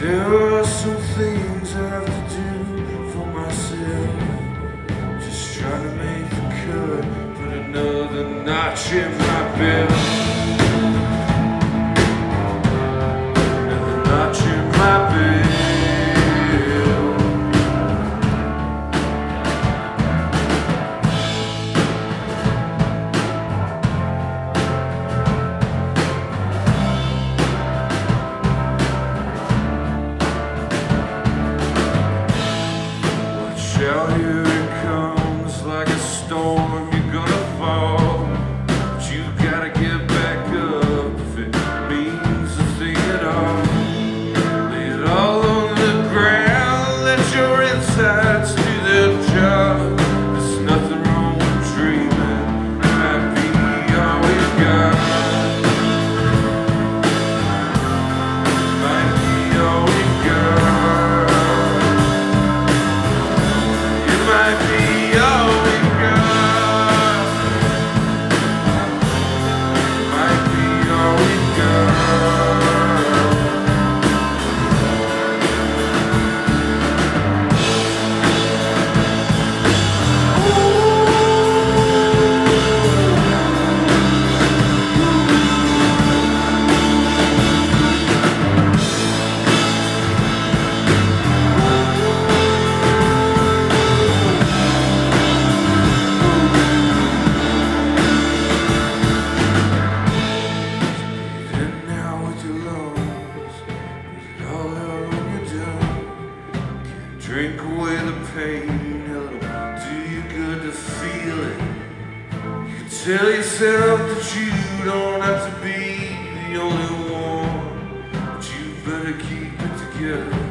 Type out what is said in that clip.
There are some things I have to do for myself. Just trying to make the cut, put another notch in my belt. Drink away the pain. It'll do you good to feel it. You can tell yourself that you don't have to be the only one, but you better keep it together.